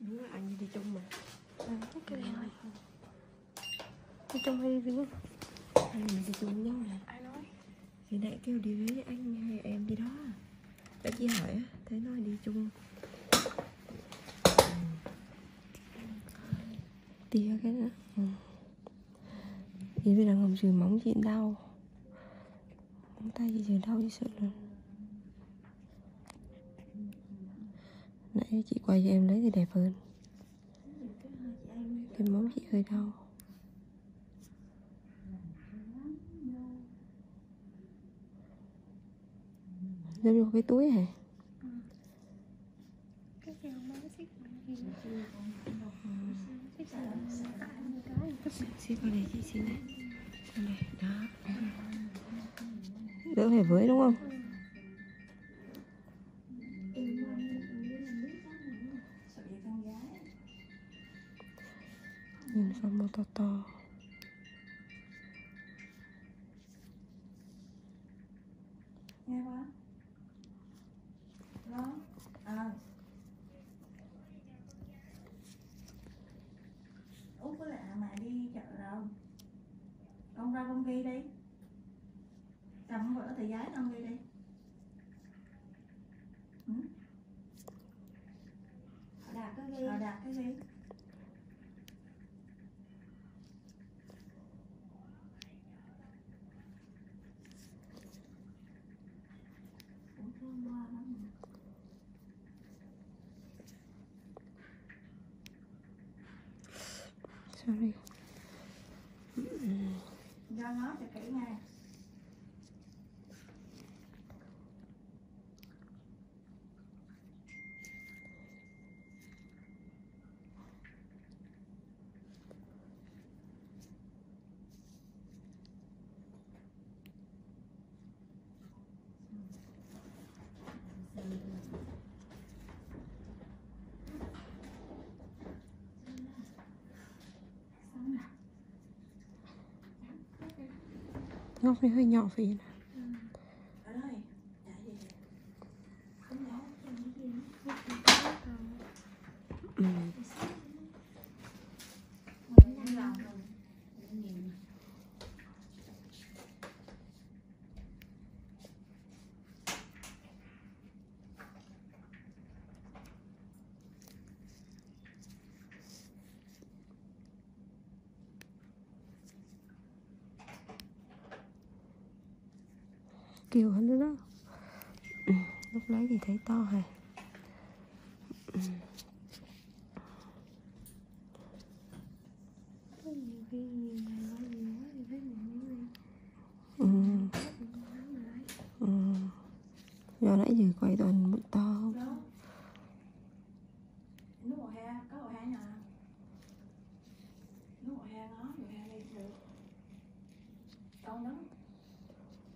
đúng là anh đi chung mà. À, chắc cái này đi chung hay đi riêng anh mình đi chung nhau nè. Ai nói? Thì nãy kêu đi với anh hay em đi đó. Đã chỉ hỏi á thấy nói đi chung. Tia cái nữa ừ. ý bây giờ ngầm chửi móng chị đau. Móng tay chị chửi đau chị sợ luôn nãy chị quay cho em lấy thì đẹp hơn. Cái móng chị hơi đau. Giống như một cái túi hả? Xích chị xin này đó đỡ phải với đúng không? Chợ rồi con ra con ghi đi. Cầm vỡ tờ giấy con ghi đi. Ừ? đạt cái ghi. Họ đạt cái ghi. Sorry do nó cho kỹ nha ngóc này hơi nhỏ phí nè ở đây chạy gì vậy? Không nhỏ, không có gì. ừ. Mình đang làm rồi. Mình nhìn hơn nữa đó. Lúc lấy thì thấy to hả? Ừ. ừ. do nãy giờ quay toàn bụng to không? Ngồi he đi được. Con đứng.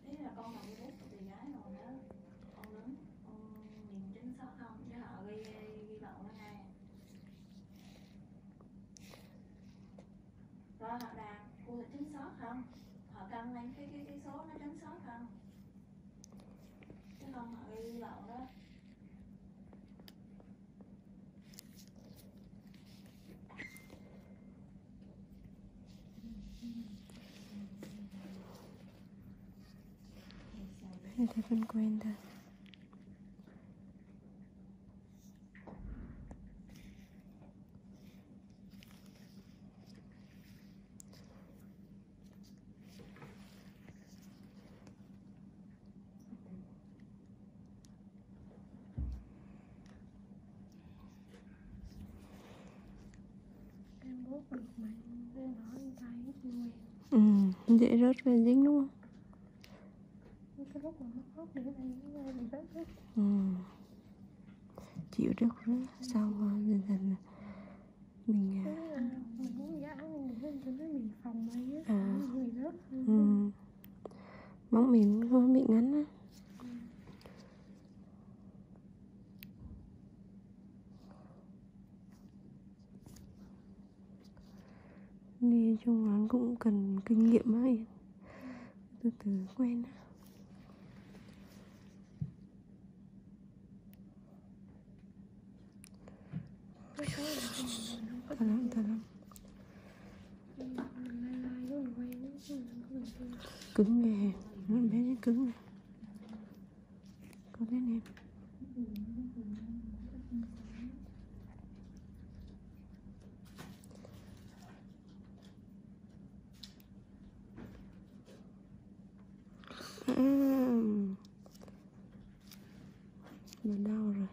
Thế là con làm cái của chị gái rồi đó. Con đứng, con nhìn chính xác không? Chứ họ ghi ghi lộn nó ngay. Rồi họ đạt, cô là chính xác không? Họ cân lên cái cái cái số nó chính xác không? Chứ không họ ghi lộn đó. Thì phân vẫn quen thôi em bốt được mà em nói anh tay hết quen ừ. dễ rớt và dính đúng không cái lúc mà để ừ. chịu được đó sau dần dần mình à, mình muốn giả mình để lên cho nó mình phòng ấy á À. rớt ừ. móng mình hơi bị ngắn á đi chung quán cũng cần kinh nghiệm ấy từ từ quen á có số là không không có bé lỏng thả lỏng mình lai lai lúc mình quay nó không có mình thương cứng nghe nó bé nó cứng nè có lên em Ừm. Đau rồi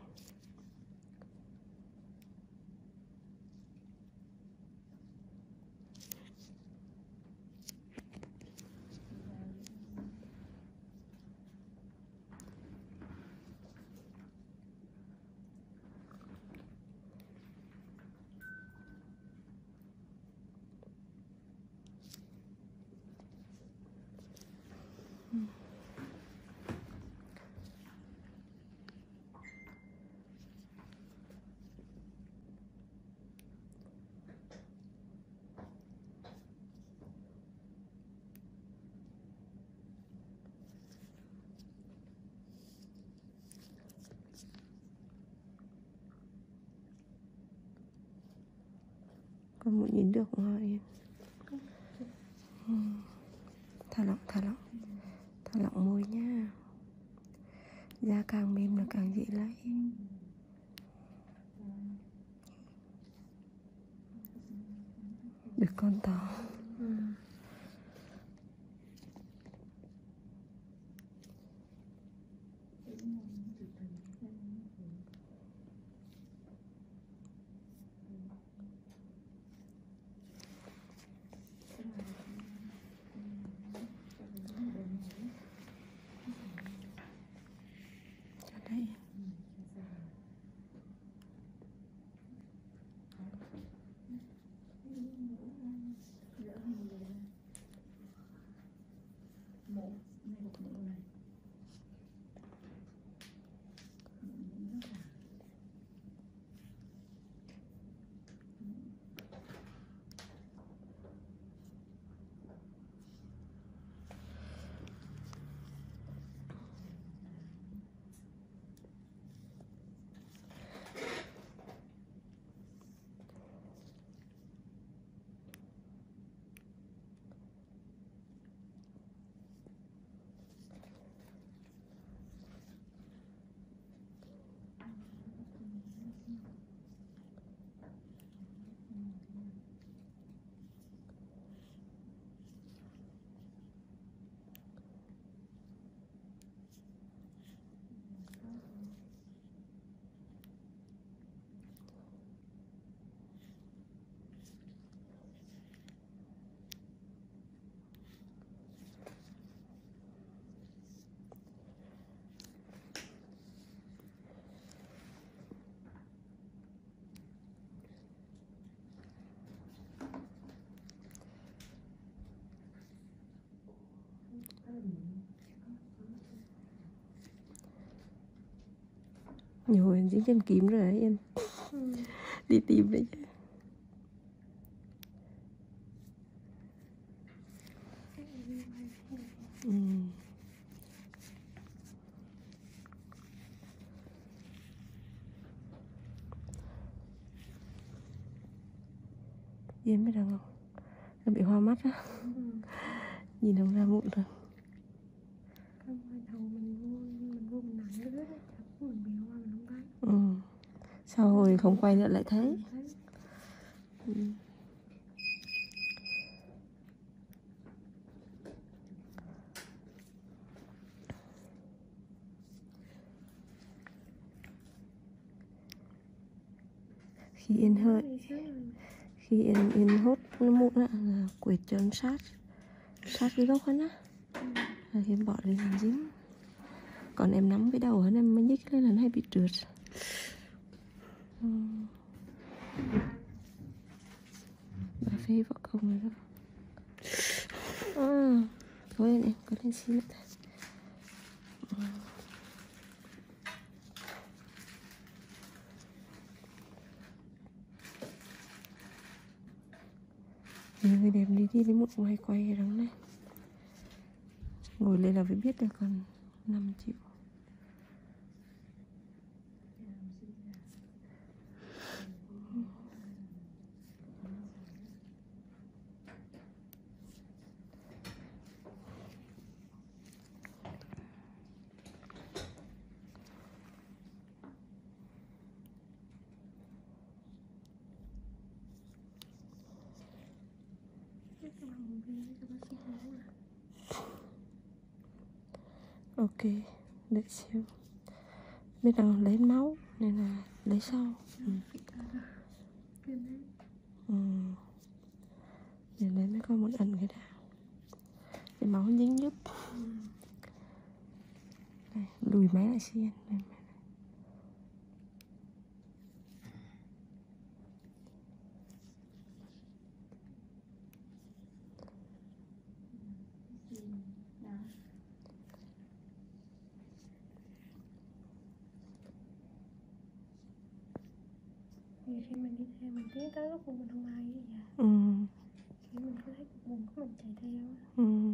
con muốn nhìn được không hả em thả lỏng thả lỏng. Thả lỏng môi nha. Da càng mềm là càng dễ lấy. Được con to. Nhiều hồi dính chân kiếm rồi đấy em. Đi tìm đấy chứ. Ừ. Yên biết được không? Nó bị hoa mắt á. Nhìn không ra mụn rồi không phải đầu mình vô mình vô mình nặng cái đó chặt mình bị hoa mình không thấy ừ. Sau rồi không quay nữa lại thấy. Khi yên hơi khi yên yên hốt nó mụn á, là quệt cho nó sát. Sát cái gốc hắn á. Là em bỏ lên làm dính còn em nắm cái đầu hắn em mới nhích lên, là nó hay bị trượt ừ. bà phê vợ công rồi đó à, có lên em có lên xin nữa Nhiều người đẹp đi đi đến một ngoài quay đắng này. Ngồi lên là phải biết được còn 5 triệu Ừ. động viên cho bác sĩ nói là ok đợi xíu biết rằng lấy máu nên là lấy sau ừ. Ừ. để lấy mấy con muốn ẩn cái đã để máu dính giúp đây, lùi máy lại xem đây. Vì khi mình đi theo mình tiến tới lúc mà mình không ai vậy dạ. ừ. khi mình cứ thấy bùn của mình chạy theo. Ừ.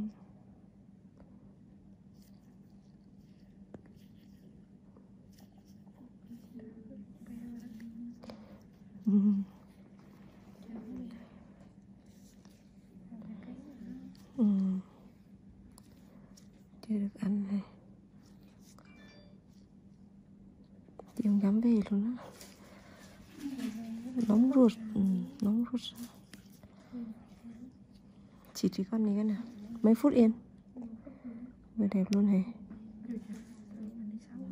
Ừ. Ừ. chưa được ăn này chị không dám về luôn á ruột ừ, nóng ruột chỉ chỉ con này cái nào mấy phút yên vừa đẹp luôn này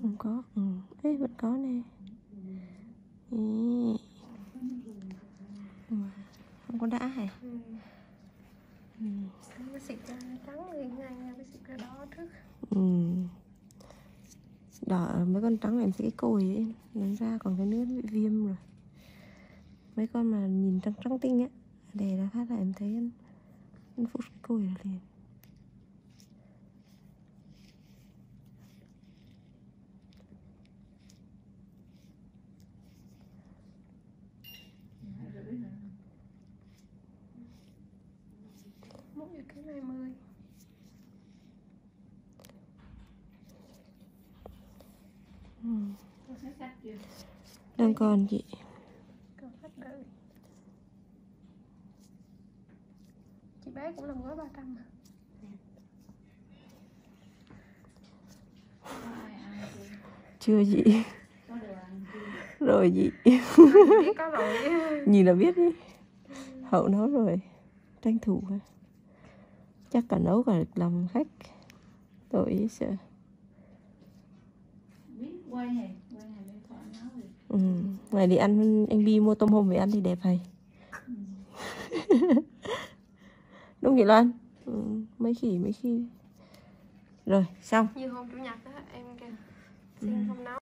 không có ừ. Ê, vẫn có nè. Mà không có đã hả ừ. ừ. Xong cái xịt ra trắng liền ngay ngay cái xịt ra đỏ trước ừ. đỏ mấy con trắng này sẽ cái cồi ấy nó ra còn cái nước bị viêm rồi mấy con mà nhìn trắng trắng tinh á để ra phát là em thấy anh anh phút cái cồi rồi liền. Ừ. Đang còn chị còn khách đợi chị bé cũng làm gói ba trăm à Có ai ăn chưa? chị? Rồi chị. Nhìn là biết đi. Hậu nấu rồi. Tranh thủ chắc cả nấu cả làm khách. Tội sợ. Ừ. ngày đi ăn anh bi mua tôm hùm về ăn thì đẹp hay. Đúng chị Loan. Ừ. mấy khi mấy khi rồi xong. Như hôm chủ nhật đó em kêu xin không nấu